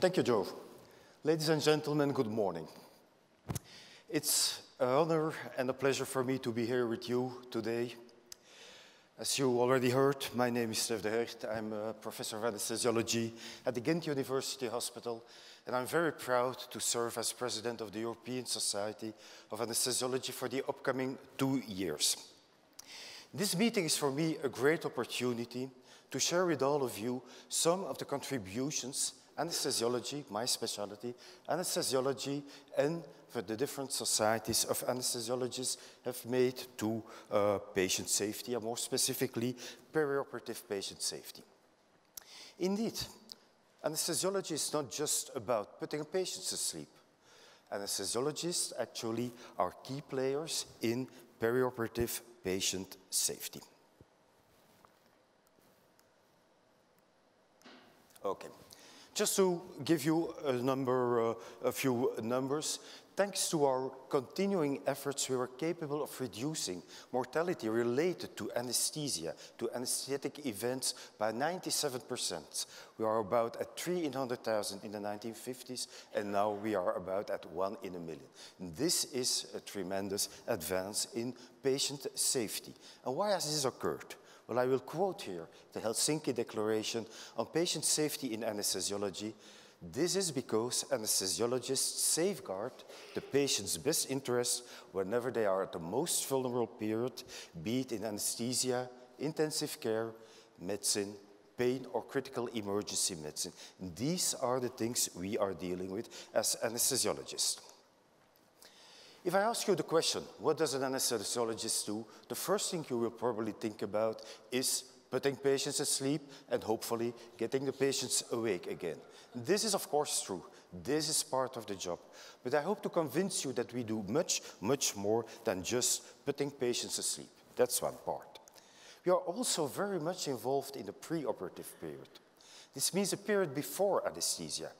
Thank you, Joe. Ladies and gentlemen, good morning. It's an honor and a pleasure for me to be here with you today. As you already heard, my name is Stef de Hert. I'm a professor of anesthesiology at the Ghent University Hospital, and I'm very proud to serve as president of the European Society of Anesthesiology for the upcoming two years. This meeting is for me a great opportunity to share with all of you some of the contributions anesthesiology, my specialty, anesthesiology and the different societies of anesthesiologists have made to uh, patient safety, and more specifically, perioperative patient safety. Indeed, anesthesiology is not just about putting patients to sleep. Anesthesiologists actually are key players in perioperative patient safety. Okay. Just to give you a number, uh, a few numbers, thanks to our continuing efforts, we were capable of reducing mortality related to anesthesia, to anesthetic events by 97%. We are about at 3 in 100,000 in the 1950s, and now we are about at 1 in a million. This is a tremendous advance in patient safety. And why has this occurred? Well, I will quote here the Helsinki Declaration on Patient Safety in Anesthesiology. This is because anesthesiologists safeguard the patient's best interests whenever they are at the most vulnerable period, be it in anesthesia, intensive care, medicine, pain, or critical emergency medicine. These are the things we are dealing with as anesthesiologists. If I ask you the question, what does an anesthesiologist do? The first thing you will probably think about is putting patients asleep and hopefully getting the patients awake again. This is of course true. This is part of the job. But I hope to convince you that we do much, much more than just putting patients asleep. That's one part. We are also very much involved in the preoperative period. This means a period before anesthesia,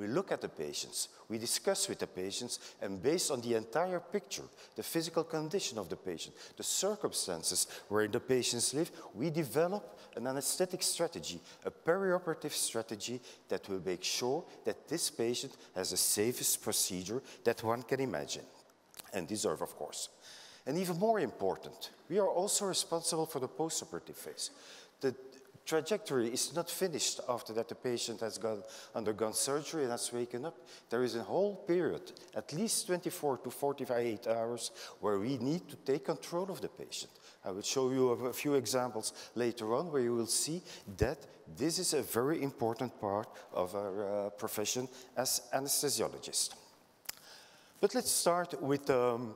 we look at the patients, we discuss with the patients, and based on the entire picture, the physical condition of the patient, the circumstances wherein the patients live, we develop an anesthetic strategy, a perioperative strategy that will make sure that this patient has the safest procedure that one can imagine and deserve, of course. And even more important, we are also responsible for the postoperative phase. The trajectory is not finished after that the patient has gone, undergone surgery and has waken up. There is a whole period, at least 24 to 48 hours, where we need to take control of the patient. I will show you a few examples later on where you will see that this is a very important part of our uh, profession as anesthesiologists. But let's start with the um,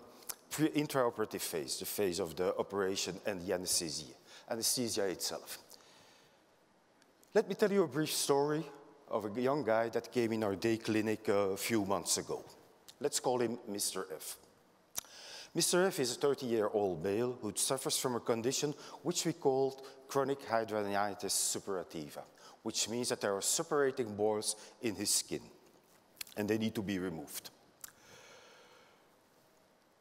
intraoperative phase, the phase of the operation and the anesthesia, anesthesia itself. Let me tell you a brief story of a young guy that came in our day clinic a few months ago. Let's call him Mr. F. Mr. F is a 30-year-old male who suffers from a condition which we call chronic hidradenitis suppurativa, which means that there are suppurating boils in his skin, and they need to be removed.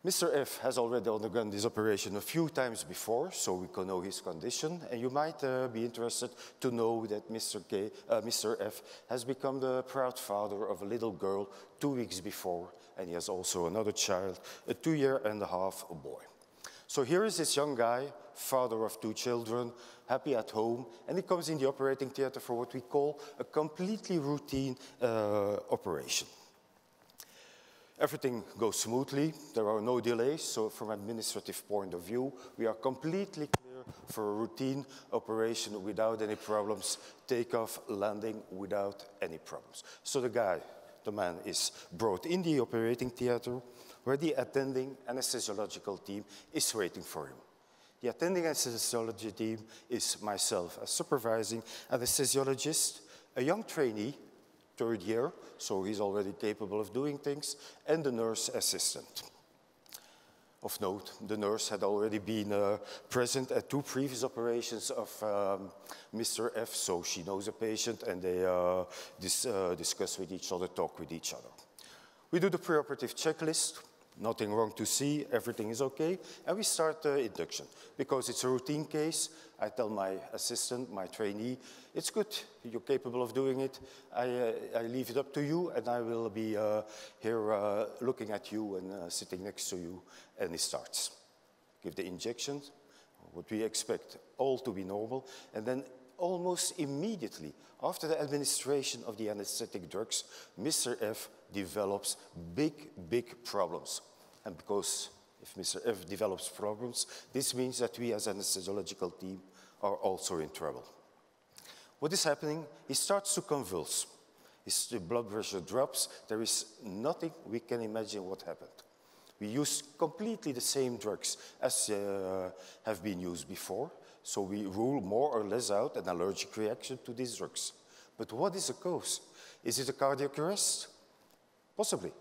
Mr. F has already undergone this operation a few times before, so we can know his condition. And you might uh, be interested to know that Mr. K, uh, Mr. F has become the proud father of a little girl two weeks before, and he has also another child, a two-year and a half boy. So here is this young guy, father of two children, happy at home, and he comes in the operating theater for what we call a completely routine uh, operation. Everything goes smoothly, there are no delays, so from administrative point of view, we are completely clear for a routine operation without any problems, takeoff, landing without any problems. So the guy, the man is brought in the operating theater where the attending anesthesiological team is waiting for him. The attending anesthesiology team is myself, a supervising anesthesiologist, a young trainee third year, so he's already capable of doing things, and the nurse assistant. Of note, the nurse had already been uh, present at two previous operations of um, Mr. F, so she knows the patient and they uh, dis uh, discuss with each other, talk with each other. We do the preoperative checklist. Nothing wrong to see, everything is okay. And we start the induction. Because it's a routine case, I tell my assistant, my trainee, it's good, you're capable of doing it. I, uh, I leave it up to you and I will be uh, here uh, looking at you and uh, sitting next to you. And it starts. Give the injection, what we expect, all to be normal. And then almost immediately after the administration of the anesthetic drugs, Mr. F develops big, big problems. And because if Mr. F develops problems, this means that we as anesthesiological team are also in trouble. What is happening? He starts to convulse. His blood pressure drops. There is nothing we can imagine what happened. We use completely the same drugs as uh, have been used before. So we rule more or less out an allergic reaction to these drugs. But what is the cause? Is it a cardiac arrest? Possibly.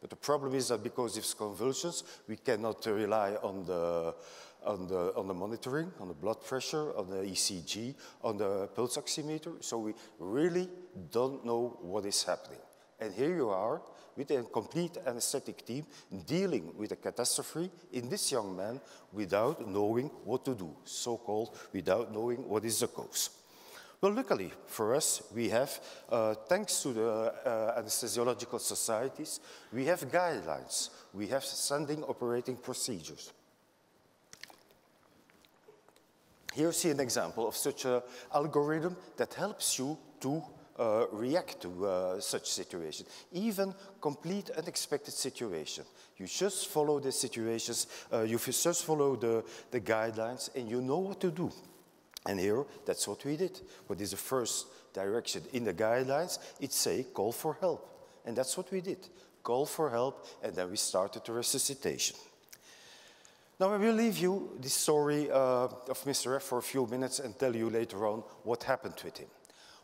But the problem is that because of convulsions, we cannot rely on the, on, the, on the monitoring, on the blood pressure, on the ECG, on the pulse oximeter. So we really don't know what is happening. And here you are with a complete anesthetic team dealing with a catastrophe in this young man without knowing what to do, so-called without knowing what is the cause. Well, luckily for us, we have, uh, thanks to the uh, anesthesiological societies, we have guidelines. We have standing operating procedures. Here you see an example of such an algorithm that helps you to uh, react to uh, such situations, even complete unexpected situation. You just follow the situations, uh, you just follow the, the guidelines, and you know what to do. And here, that's what we did. What is the first direction in the guidelines? It say call for help. And that's what we did. Call for help, and then we started the resuscitation. Now, I will leave you the story uh, of Mr. F for a few minutes and tell you later on what happened with him.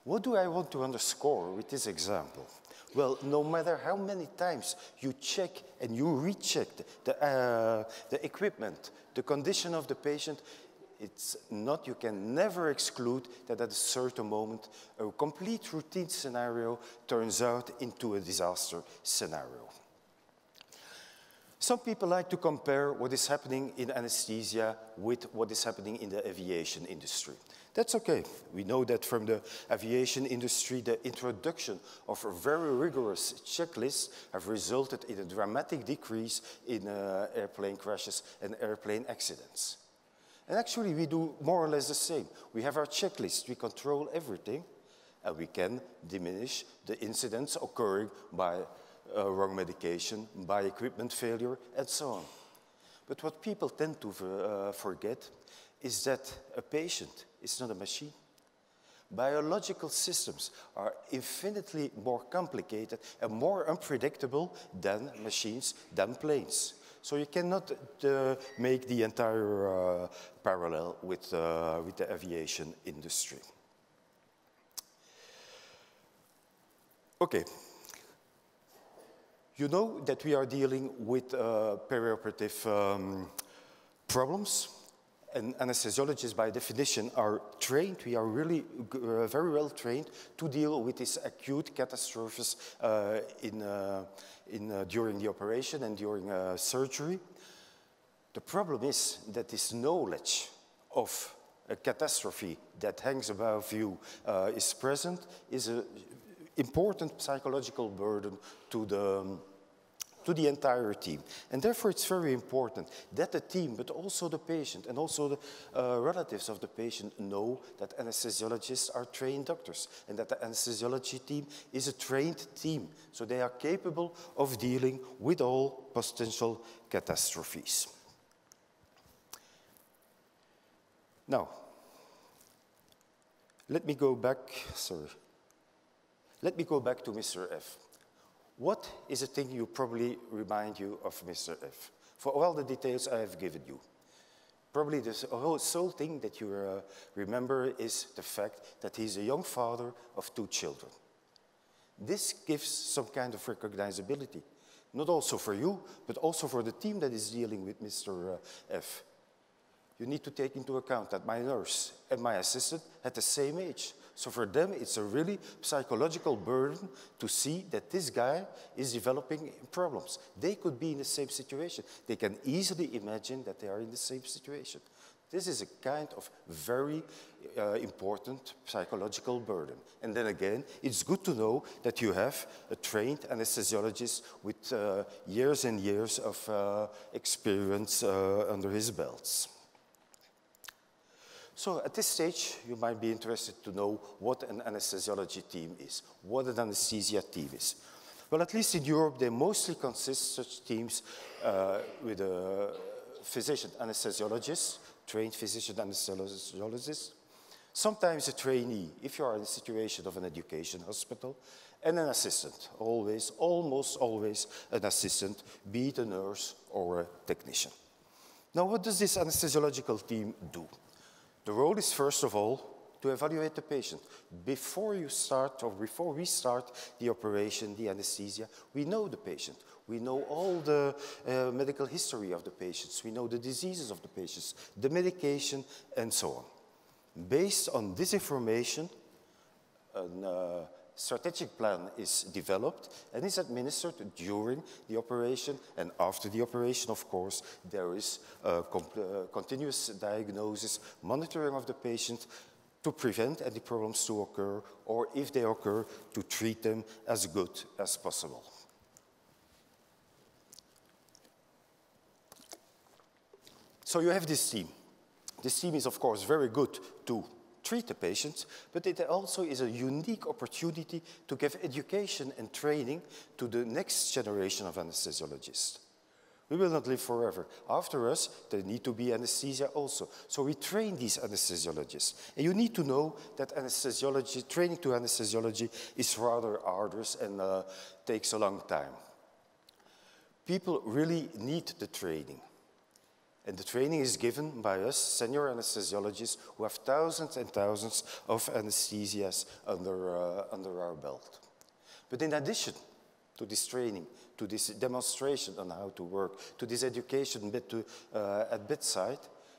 What do I want to underscore with this example? Well, no matter how many times you check and you recheck the, uh, the equipment, the condition of the patient, it's not, you can never exclude that at a certain moment a complete routine scenario turns out into a disaster scenario. Some people like to compare what is happening in anesthesia with what is happening in the aviation industry. That's okay. We know that from the aviation industry, the introduction of very rigorous checklists have resulted in a dramatic decrease in uh, airplane crashes and airplane accidents. And actually, we do more or less the same. We have our checklist, we control everything, and we can diminish the incidents occurring by uh, wrong medication, by equipment failure, and so on. But what people tend to uh, forget is that a patient is not a machine. Biological systems are infinitely more complicated and more unpredictable than machines, than planes. So you cannot uh, make the entire uh, parallel with, uh, with the aviation industry. Okay. You know that we are dealing with uh, perioperative um, problems and anesthesiologists by definition are trained, we are really uh, very well trained to deal with these acute catastrophes uh, in, uh, in, uh, during the operation and during uh, surgery. The problem is that this knowledge of a catastrophe that hangs above you is present is an important psychological burden to the um, to the entire team. And therefore, it's very important that the team, but also the patient and also the uh, relatives of the patient know that anesthesiologists are trained doctors and that the anesthesiology team is a trained team. So they are capable of dealing with all potential catastrophes. Now, let me go back, sorry. Let me go back to Mr. F. What is a thing you probably remind you of Mr. F? For all the details I have given you. Probably the sole thing that you uh, remember is the fact that he's a young father of two children. This gives some kind of recognizability, not also for you, but also for the team that is dealing with Mr. Uh, F. You need to take into account that my nurse and my assistant had the same age. So for them, it's a really psychological burden to see that this guy is developing problems. They could be in the same situation. They can easily imagine that they are in the same situation. This is a kind of very uh, important psychological burden. And then again, it's good to know that you have a trained anesthesiologist with uh, years and years of uh, experience uh, under his belts. So at this stage, you might be interested to know what an anesthesiology team is, what an anesthesia team is. Well, at least in Europe, they mostly consist such teams uh, with a physician anesthesiologist, trained physician anesthesiologist, sometimes a trainee, if you are in a situation of an education hospital, and an assistant, always, almost always an assistant, be it a nurse or a technician. Now, what does this anesthesiological team do? The role is first of all to evaluate the patient. Before you start or before we start the operation, the anesthesia, we know the patient. We know all the uh, medical history of the patients. We know the diseases of the patients, the medication, and so on. Based on this information, an uh, strategic plan is developed and is administered during the operation and after the operation, of course, there is a uh, continuous diagnosis, monitoring of the patient to prevent any problems to occur or if they occur, to treat them as good as possible. So you have this team. This team is, of course, very good to treat the patients, but it also is a unique opportunity to give education and training to the next generation of anesthesiologists. We will not live forever. After us, there need to be anesthesia also. So we train these anesthesiologists. And you need to know that anesthesiology, training to anesthesiology is rather arduous and uh, takes a long time. People really need the training. And the training is given by us, senior anesthesiologists, who have thousands and thousands of anesthesias under, uh, under our belt. But in addition to this training, to this demonstration on how to work, to this education bit to, uh, at bedside,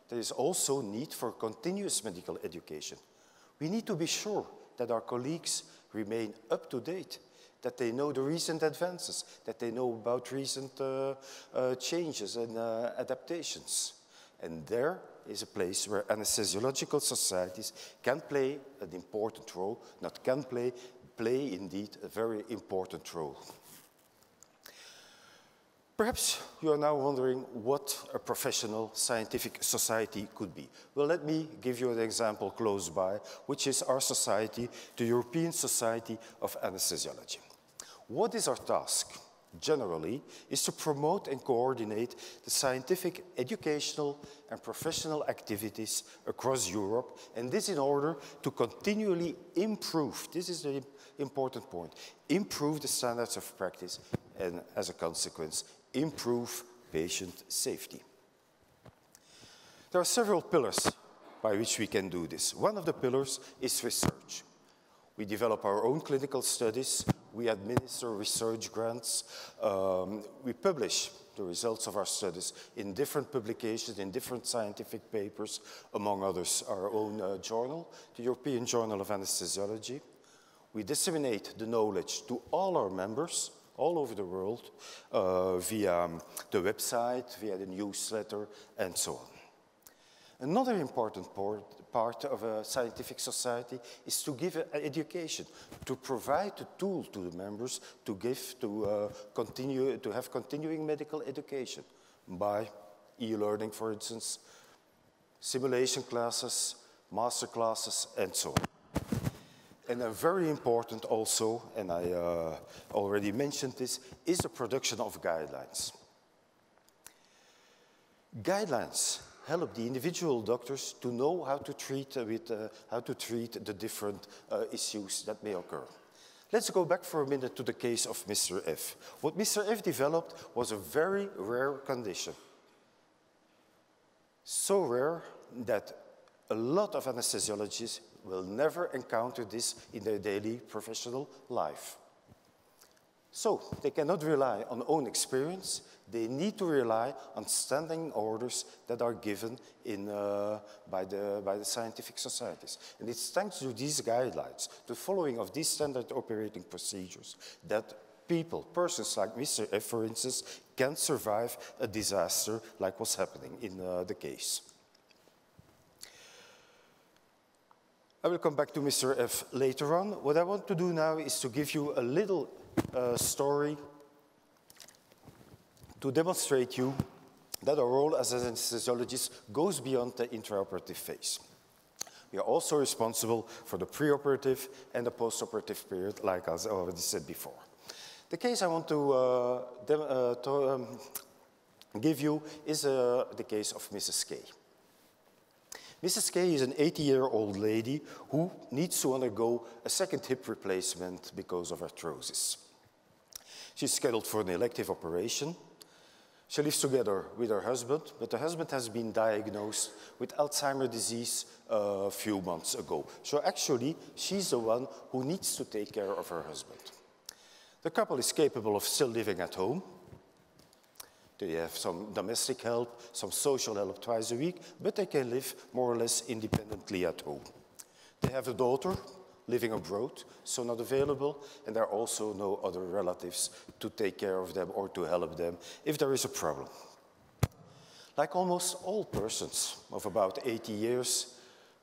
there is also need for continuous medical education. We need to be sure that our colleagues remain up to date that they know the recent advances, that they know about recent uh, uh, changes and uh, adaptations. And there is a place where anesthesiological societies can play an important role, not can play, play indeed a very important role. Perhaps you are now wondering what a professional scientific society could be. Well, let me give you an example close by, which is our society, the European Society of Anesthesiology. What is our task? Generally, is to promote and coordinate the scientific, educational, and professional activities across Europe, and this in order to continually improve, this is the important point, improve the standards of practice, and as a consequence, improve patient safety. There are several pillars by which we can do this. One of the pillars is research. We develop our own clinical studies, we administer research grants, um, we publish the results of our studies in different publications, in different scientific papers, among others our own uh, journal, the European Journal of Anesthesiology. We disseminate the knowledge to all our members all over the world uh, via the website, via the newsletter, and so on. Another important part of a scientific society is to give education, to provide a tool to the members to give, to uh, continue, to have continuing medical education by e-learning, for instance, simulation classes, master classes, and so on. And a very important also, and I uh, already mentioned this, is the production of guidelines. Guidelines help the individual doctors to know how to treat, uh, with, uh, how to treat the different uh, issues that may occur. Let's go back for a minute to the case of Mr. F. What Mr. F developed was a very rare condition. So rare that a lot of anesthesiologists will never encounter this in their daily professional life. So they cannot rely on own experience. They need to rely on standing orders that are given in, uh, by, the, by the scientific societies. And it's thanks to these guidelines, the following of these standard operating procedures, that people, persons like Mr. F, for instance, can survive a disaster like was happening in uh, the case. I will come back to Mr. F later on. What I want to do now is to give you a little uh, story to demonstrate you that our role as anesthesiologists goes beyond the intraoperative phase. We are also responsible for the preoperative and the postoperative period, like I already said before. The case I want to, uh, uh, to um, give you is uh, the case of Mrs. K. Mrs. K is an 80-year-old lady who needs to undergo a second hip replacement because of arthrosis. She's scheduled for an elective operation. She lives together with her husband, but the husband has been diagnosed with Alzheimer's disease a few months ago. So actually, she's the one who needs to take care of her husband. The couple is capable of still living at home. They have some domestic help, some social help twice a week, but they can live more or less independently at home. They have a daughter living abroad, so not available, and there are also no other relatives to take care of them or to help them if there is a problem. Like almost all persons of about 80 years,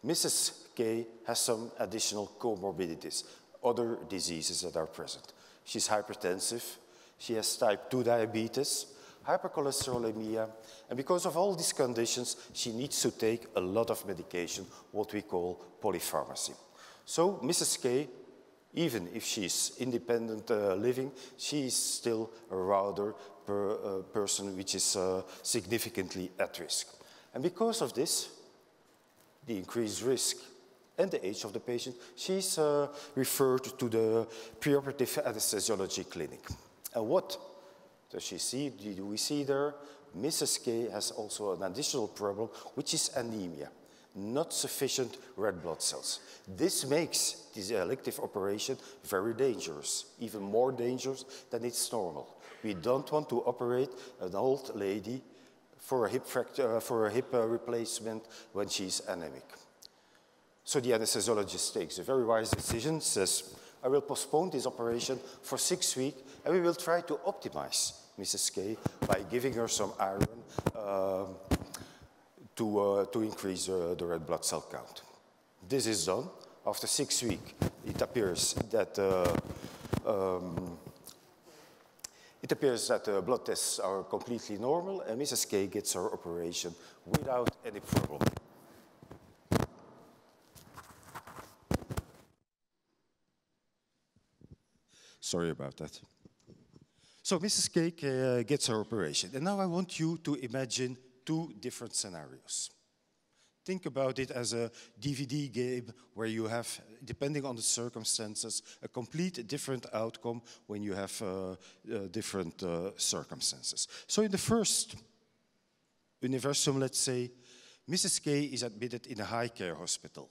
Mrs. K has some additional comorbidities, other diseases that are present. She's hypertensive, she has type 2 diabetes, hypercholesterolemia, and because of all these conditions, she needs to take a lot of medication, what we call polypharmacy. So Mrs. K, even if she's independent uh, living, she is still a rather per, uh, person which is uh, significantly at risk. And because of this, the increased risk and the age of the patient, she's uh, referred to the preoperative anesthesiology clinic. And what does she see? Do we see there? Mrs. K has also an additional problem, which is anemia not sufficient red blood cells. This makes this elective operation very dangerous, even more dangerous than it's normal. We don't want to operate an old lady for a hip, fracture, uh, for a hip uh, replacement when she's anemic. So the anesthesiologist takes a very wise decision, says, I will postpone this operation for six weeks and we will try to optimize Mrs. K by giving her some iron, uh, to, uh, to increase uh, the red blood cell count. This is done. After six weeks, it appears that uh, um, it appears that the blood tests are completely normal and Mrs. K gets her operation without any problem. Sorry about that. So Mrs. K uh, gets her operation. And now I want you to imagine two different scenarios. Think about it as a DVD game where you have, depending on the circumstances, a complete different outcome when you have uh, uh, different uh, circumstances. So in the first universum, let's say, Mrs. K is admitted in a high care hospital.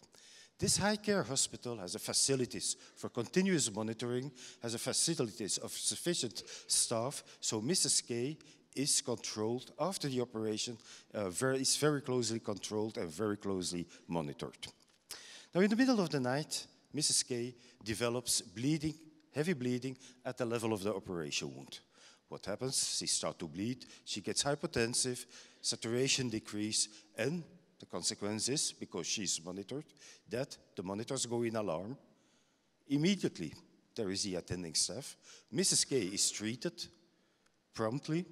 This high care hospital has facilities for continuous monitoring, has facilities of sufficient staff, so Mrs. K is controlled after the operation, uh, very, is very closely controlled and very closely monitored. Now, in the middle of the night, Mrs. K develops bleeding, heavy bleeding at the level of the operation wound. What happens? She starts to bleed, she gets hypotensive, saturation decrease, and the consequence is, because she's monitored, that the monitors go in alarm. Immediately, there is the attending staff. Mrs. K is treated promptly,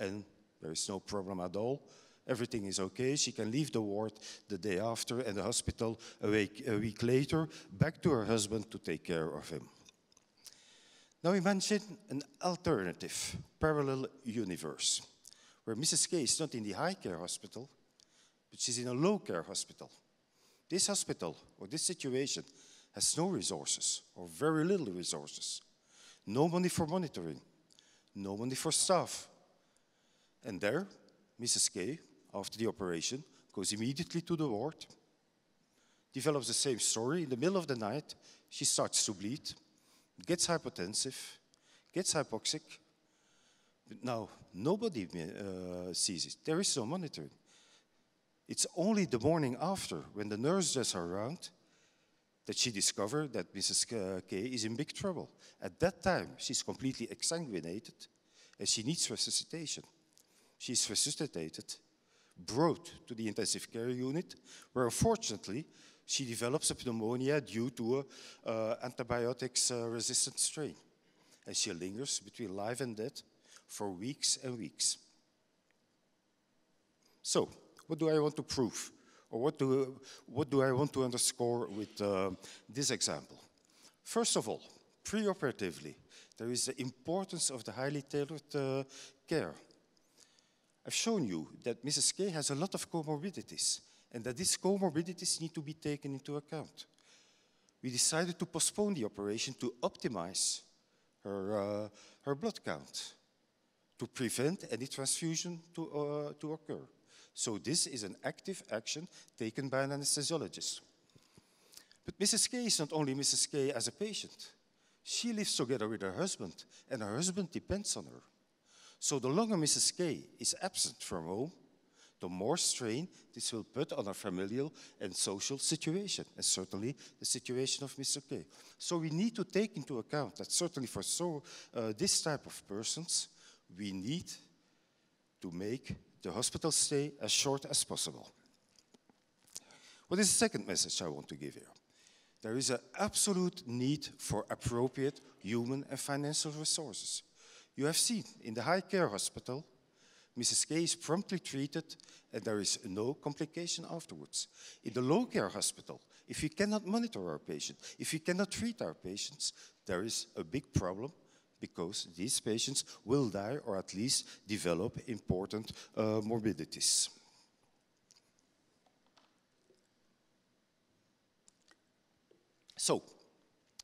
and there is no problem at all. Everything is okay. She can leave the ward the day after and the hospital a week, a week later, back to her husband to take care of him. Now imagine an alternative, parallel universe, where Mrs. K is not in the high care hospital, but she's in a low care hospital. This hospital or this situation has no resources or very little resources. No money for monitoring, no money for staff, and there, Mrs. K, after the operation, goes immediately to the ward, develops the same story. In the middle of the night, she starts to bleed, gets hypotensive, gets hypoxic, but now nobody uh, sees it. There is no monitoring. It's only the morning after, when the nurse is around, that she discovered that Mrs. K is in big trouble. At that time, she's completely exsanguinated and she needs resuscitation. She's resuscitated, brought to the intensive care unit, where unfortunately she develops a pneumonia due to a uh, antibiotics uh, resistant strain. And she lingers between life and death for weeks and weeks. So, what do I want to prove? Or what do, what do I want to underscore with uh, this example? First of all, preoperatively, there is the importance of the highly tailored uh, care. I've shown you that Mrs. K has a lot of comorbidities and that these comorbidities need to be taken into account. We decided to postpone the operation to optimize her, uh, her blood count, to prevent any transfusion to, uh, to occur. So this is an active action taken by an anesthesiologist. But Mrs. K is not only Mrs. K as a patient. She lives together with her husband, and her husband depends on her. So the longer Mrs. K is absent from home, the more strain this will put on our familial and social situation, and certainly the situation of Mr. K. So we need to take into account that certainly for so, uh, this type of persons, we need to make the hospital stay as short as possible. What is the second message I want to give here? There is an absolute need for appropriate human and financial resources. You have seen in the high care hospital, Mrs. K is promptly treated and there is no complication afterwards. In the low care hospital, if we cannot monitor our patients, if we cannot treat our patients, there is a big problem because these patients will die or at least develop important uh, morbidities. So,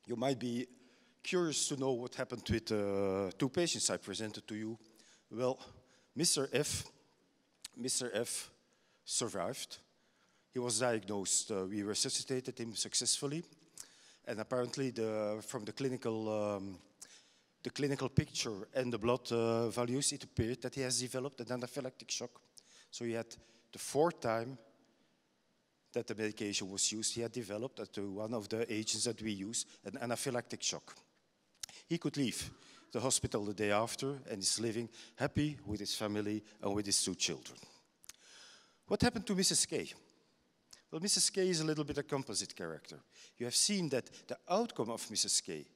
you might be curious to know what happened with uh, two patients I presented to you. Well, Mr. F, Mr. F survived. He was diagnosed. Uh, we resuscitated him successfully. And apparently, the, from the clinical, um, the clinical picture and the blood uh, values, it appeared that he has developed an anaphylactic shock. So he had the fourth time that the medication was used, he had developed one of the agents that we use, an anaphylactic shock. He could leave the hospital the day after and is living happy with his family and with his two children. What happened to Mrs. K? Well, Mrs. K is a little bit a composite character. You have seen that the outcome of Mrs. K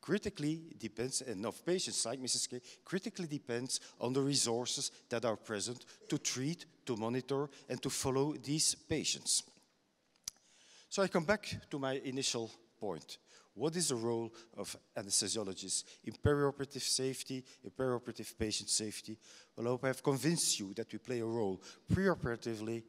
critically depends, and of patients like Mrs. K, critically depends on the resources that are present to treat, to monitor, and to follow these patients. So I come back to my initial point. What is the role of anesthesiologists in perioperative safety, in perioperative patient safety? Well, I hope I have convinced you that we play a role preoperatively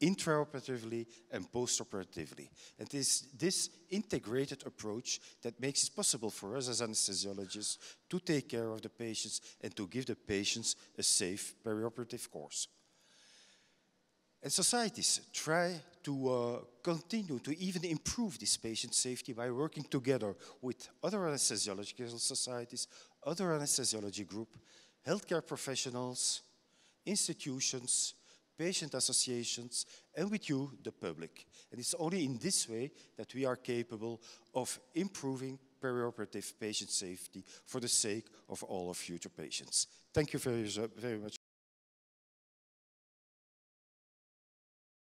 intraoperatively and postoperatively. And it is this integrated approach that makes it possible for us as anesthesiologists to take care of the patients and to give the patients a safe perioperative course. And societies try to uh, continue to even improve this patient safety by working together with other anesthesiological societies, other anesthesiology group, healthcare professionals, institutions, patient associations, and with you, the public. And it's only in this way that we are capable of improving perioperative patient safety for the sake of all of future patients. Thank you very, very much.